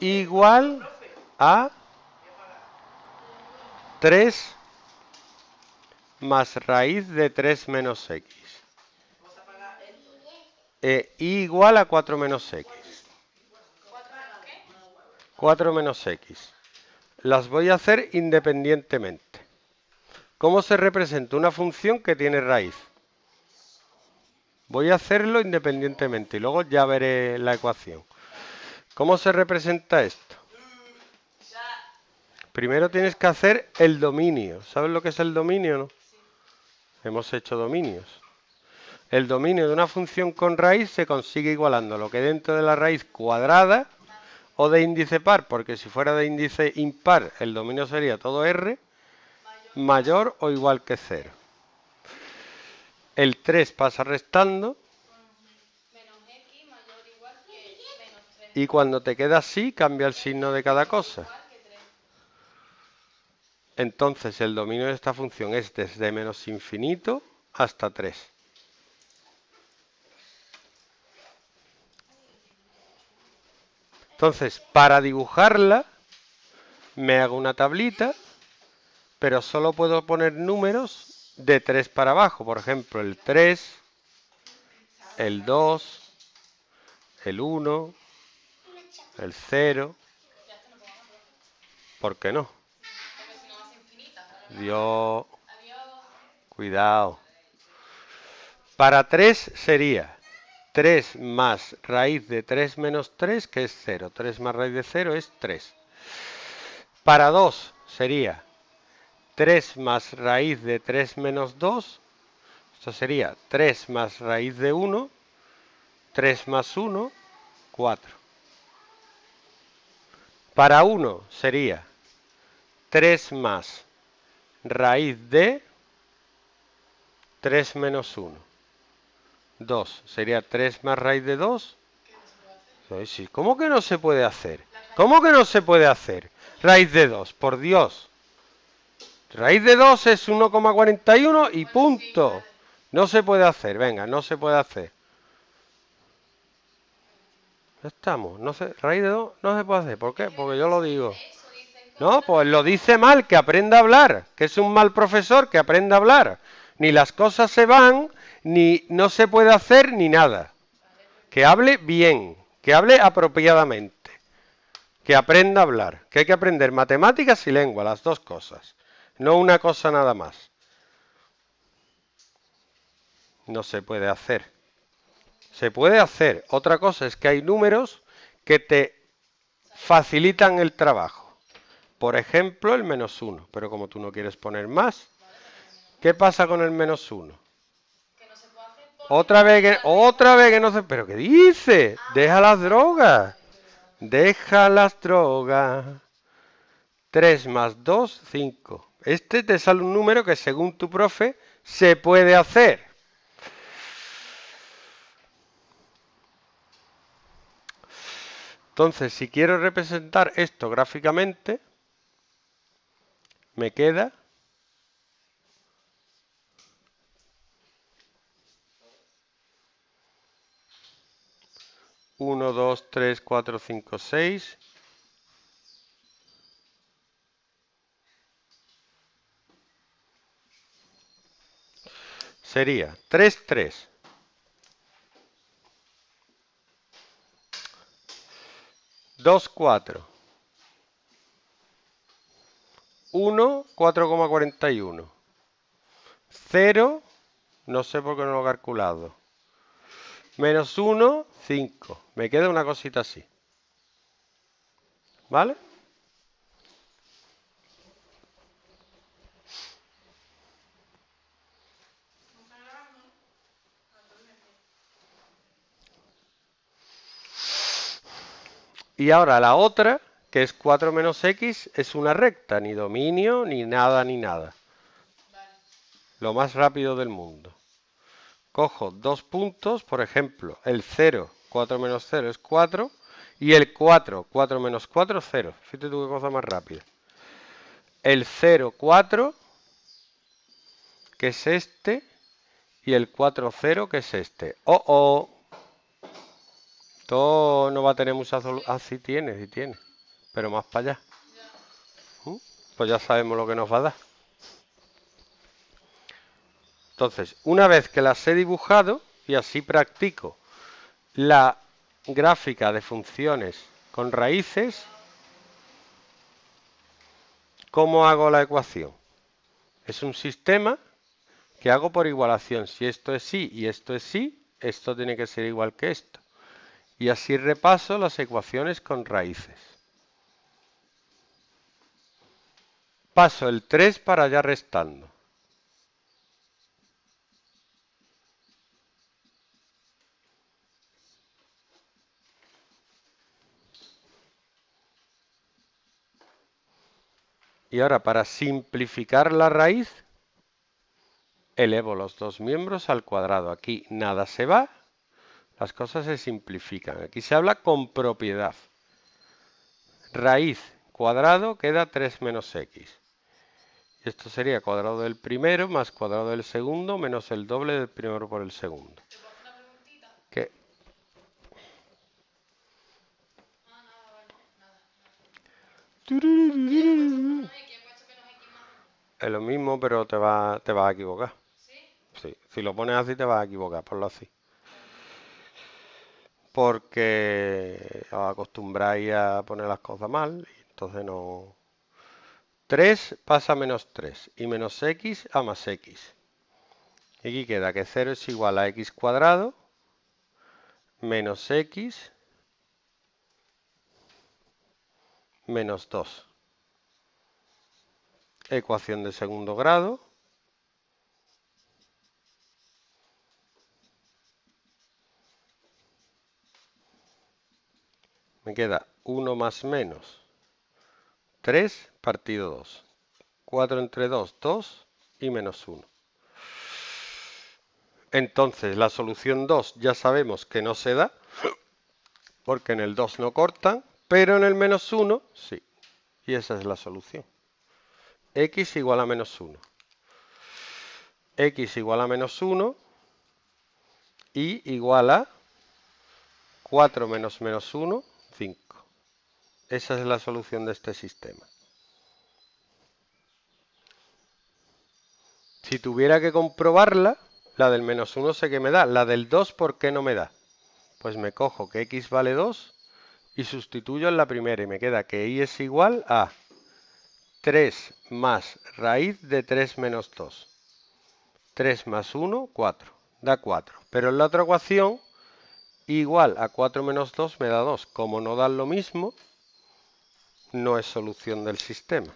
igual a 3 más raíz de 3 menos x. E igual a 4 menos x. 4 menos x. Las voy a hacer independientemente. ¿Cómo se representa una función que tiene raíz? Voy a hacerlo independientemente y luego ya veré la ecuación. ¿Cómo se representa esto? Primero tienes que hacer el dominio. ¿Sabes lo que es el dominio? No? Hemos hecho dominios. El dominio de una función con raíz se consigue igualando lo que dentro de la raíz cuadrada o de índice par, porque si fuera de índice impar el dominio sería todo r mayor o igual que 0. El 3 pasa restando. Y cuando te queda así, cambia el signo de cada cosa. Entonces el dominio de esta función es desde menos infinito hasta 3. Entonces, para dibujarla, me hago una tablita, pero solo puedo poner números de 3 para abajo. Por ejemplo, el 3, el 2, el 1, el 0. ¿Por qué no? Dios. Cuidado. Para 3 sería 3 más raíz de 3 menos 3, que es 0. 3 más raíz de 0 es 3. Para 2 sería 3 más raíz de 3 menos 2. Esto sería 3 más raíz de 1. 3 más 1, 4. Para 1 sería 3 más raíz de 3 menos 1. 2. Sería 3 más raíz de 2. ¿Cómo que no se puede hacer? ¿Cómo que no se puede hacer? Raíz de 2, por Dios. Raíz de 2 es 1,41 y punto. No se puede hacer, venga, no se puede hacer. Estamos. No se, raíz de 2 no se puede hacer. ¿Por qué? Porque yo lo digo. No, pues lo dice mal, que aprenda a hablar, que es un mal profesor, que aprenda a hablar. Ni las cosas se van, ni no se puede hacer, ni nada. Que hable bien, que hable apropiadamente, que aprenda a hablar, que hay que aprender matemáticas y lengua, las dos cosas, no una cosa nada más. No se puede hacer. Se puede hacer. Otra cosa es que hay números que te facilitan el trabajo. Por ejemplo, el menos 1. Pero como tú no quieres poner más, ¿qué pasa con el menos 1? Otra vez que, otra vez que no se... ¿Pero qué dice? Deja las drogas. Deja las drogas. 3 más 2, 5. Este te sale un número que según tu profe se puede hacer. Entonces, si quiero representar esto gráficamente, me queda uno, dos, tres, cuatro, cinco, seis. Sería tres, tres. Dos, cuatro. 1, 4,41. 0, no sé por qué no lo he calculado. Menos 1, 5. Me queda una cosita así. ¿Vale? Y ahora la otra que es 4 menos x, es una recta, ni dominio, ni nada, ni nada. Lo más rápido del mundo. Cojo dos puntos, por ejemplo, el 0, 4 menos 0 es 4, y el 4, 4 menos 4, 0. Fíjate tú qué cosa más rápida. El 0, 4, que es este, y el 4, 0, que es este. Oh, oh. Todo no va a tener mucha solución. Ah, sí tiene, sí tiene. Pero más para allá. ¿Mm? Pues ya sabemos lo que nos va a dar. Entonces, una vez que las he dibujado y así practico la gráfica de funciones con raíces, ¿cómo hago la ecuación? Es un sistema que hago por igualación. Si esto es sí y esto es sí, esto tiene que ser igual que esto. Y así repaso las ecuaciones con raíces. Paso el 3 para allá restando. Y ahora para simplificar la raíz, elevo los dos miembros al cuadrado. Aquí nada se va, las cosas se simplifican. Aquí se habla con propiedad. Raíz cuadrado queda 3 menos x. Y esto sería cuadrado del primero más cuadrado del segundo menos el doble del primero por el segundo. ¿Qué? Es lo mismo, pero te va, te vas a equivocar. ¿Sí? Si lo pones así, te vas a equivocar, ponlo así. Porque os acostumbráis a poner las cosas mal, y entonces no... 3 pasa a menos 3 y menos x a más x. Y aquí queda que 0 es igual a x cuadrado menos x menos 2. Ecuación de segundo grado. Me queda 1 más menos 3 partido 2. 4 entre 2, 2 y menos 1. Entonces la solución 2 ya sabemos que no se da, porque en el 2 no cortan, pero en el menos 1 sí. Y esa es la solución. x igual a menos 1. x igual a menos 1 y igual a 4 menos menos 1, 5. Esa es la solución de este sistema. Si tuviera que comprobarla, la del menos 1 sé que me da. La del 2, ¿por qué no me da? Pues me cojo que x vale 2 y sustituyo en la primera y me queda que y es igual a 3 más raíz de 3 menos 2. 3 más 1, 4. Da 4. Pero en la otra ecuación, igual a 4 menos 2 me da 2. Como no dan lo mismo, no es solución del sistema.